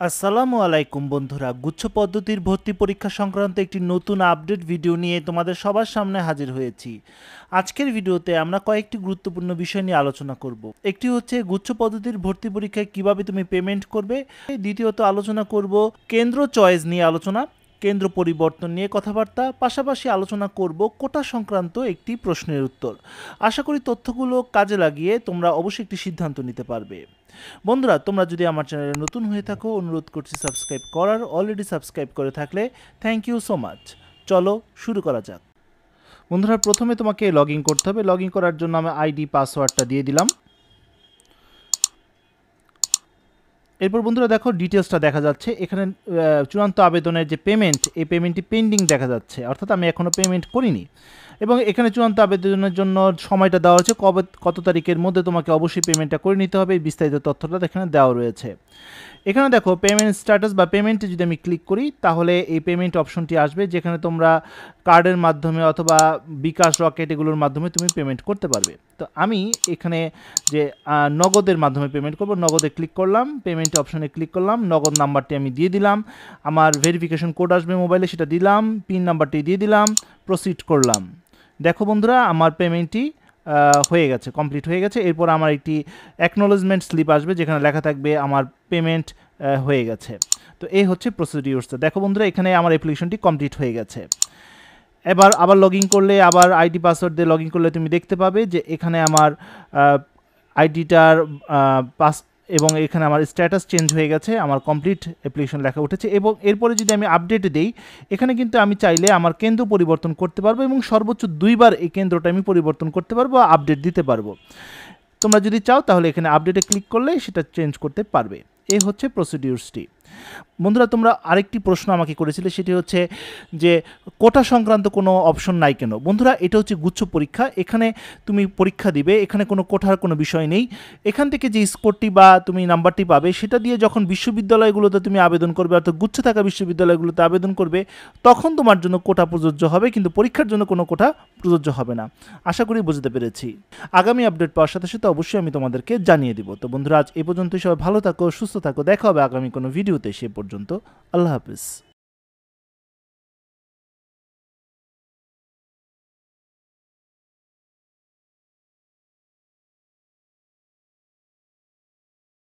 আসসালামু আলাইকুম বন্ধুরা, গুচ্ছ পদ্ধতির ভর্তি পরীক্ষা সংক্রান্ত একটি নতুন আপডেট ভিডিও নিয়ে তোমাদের সবার সামনে হাজির হয়েছি। আজকের ভিডিওতে আমরা কয়েকটি গুরুত্বপূর্ণ বিষয় নিয়ে আলোচনা করব। একটি হচ্ছে গুচ্ছ পদ্ধতির ভর্তি পরীক্ষায় কীভাবে তুমি পেমেন্ট করবে, দ্বিতীয়ত আলোচনা করব কেন্দ্র চয়েস নিয়ে আলোচনা কেন্দ্র পরিবর্তন নিয়ে কথাবার্তা, পাশাপাশি আলোচনা করব কোটা সংক্রান্ত একটি প্রশ্নের উত্তর। আশা করি তথ্যগুলো কাজে লাগিয়ে তোমরা অবশ্যই একটি সিদ্ধান্ত নিতে পারবে। বন্ধুরা, তোমরা যদি আমার চ্যানেলে নতুন হয়ে থাকো, অনুরোধ করছি সাবস্ক্রাইব করার অলরেডি সাবস্ক্রাইব করে থাকলে থ্যাংক ইউ সো মাচ চলো শুরু করা যাক। বন্ধুরা, প্রথমে তোমাকে লগ করতে হবে। লগ করার জন্য আমি আইডি পাসওয়ার্ডটা দিয়ে দিলাম। এরপর বন্ধুরা দেখো ডিটেলসটা দেখা যাচ্ছে। এখানে চূড়ান্ত আবেদনের যে পেমেন্ট এই পেমেন্টটি পেন্ডিং দেখা যাচ্ছে। অর্থাৎ আমি এখনও পেমেন্ট করিনি। এবং এখানে চূড়ান্ত আবেদনের জন্য সময়টা দেওয়া হচ্ছে কবে, কত তারিখের মধ্যে তোমাকে অবশ্যই পেমেন্টটা করে নিতে হবে। এই বিস্তারিত তথ্যটা এখানে দেওয়া রয়েছে। এখানে দেখো পেমেন্ট স্ট্যাটাস বা পেমেন্টে যদি আমি ক্লিক করি, তাহলে এই পেমেন্ট অপশনটি আসবে, যেখানে তোমরা কার্ডের মাধ্যমে অথবা বিকাশ রকেট এগুলোর মাধ্যমে তুমি পেমেন্ট করতে পারবে। তো আমি এখানে যে নগদের মাধ্যমে পেমেন্ট করব, নগদে ক্লিক করলাম পেমেন্ট অপশনে ক্লিক করলাম, নগদ নাম্বারটি আমি দিয়ে দিলাম, আমার ভেরিফিকেশন কোড আসবে মোবাইলে সেটা দিলাম পিন নাম্বারটি দিয়ে দিলাম প্রসিড করলাম। দেখো বন্ধুরা, আমার পেমেন্টটি হয়ে গেছে কমপ্লিট হয়ে গেছে। এরপর আমার একটি অ্যাকনোলজমেন্ট স্লিপ আসবে, যেখানে লেখা থাকবে আমার পেমেন্ট হয়ে গেছে। তো এই হচ্ছে প্রসিডিউরসটা দেখো বন্ধুরা, এখানে আমার অ্যাপ্লিকেশনটি কমপ্লিট হয়ে গেছে। এবার আবার লগ করলে, আবার আইডি পাসওয়ার্ড দিয়ে লগ করলে তুমি দেখতে পাবে যে এখানে আমার আইডিটার পাস এবং এখানে আমার স্ট্যাটাস চেঞ্জ হয়ে গেছে, আমার কমপ্লিট অ্যাপ্লিকেশন লেখা উঠেছে এবং এরপরে যদি আমি আপডেট দেই, এখানে কিন্তু আমি চাইলে আমার কেন্দ্র পরিবর্তন করতে পারব এবং সর্বোচ্চ দুইবার এই কেন্দ্রটা আমি পরিবর্তন করতে পারব আপডেট দিতে পারব। তোমরা যদি চাও তাহলে এখানে আপডেটে ক্লিক করলে সেটা চেঞ্জ করতে পারবে। এই হচ্ছে প্রসিডিউরসটি বন্ধুরা, তোমরা আরেকটি প্রশ্ন আমাকে করেছিলে, সেটি হচ্ছে যে কোটা সংক্রান্ত কোনো অপশন নাই কেন? বন্ধুরা, এটা হচ্ছে গুচ্ছ পরীক্ষা। এখানে তুমি পরীক্ষা দিবে, এখানে কোনো কোঠার কোনো বিষয় নেই। এখান থেকে যে স্কোরটি বা তুমি নাম্বারটি পাবে, সেটা দিয়ে যখন বিশ্ববিদ্যালয়গুলোতে তুমি আবেদন করবে, অর্থাৎ গুচ্ছ থাকা বিশ্ববিদ্যালয়গুলোতে আবেদন করবে, তখন তোমার জন্য কোটা প্রযোজ্য হবে, কিন্তু পরীক্ষার জন্য কোনো কোটা প্রযোজ্য হবে না। আশা করি বুঝতে পেরেছি। আগামী আপডেট পাওয়ার সাথে সাথে অবশ্যই আমি তোমাদেরকে জানিয়ে দিব। তো বন্ধুরা, আজ এই পর্যন্তই। সবাই ভালো থাকো, সুস্থ থাকো। দেখা হবে আগামী কোনো ভিডিওতে সে পর্যন্ত আল্লাহ হাফিজ।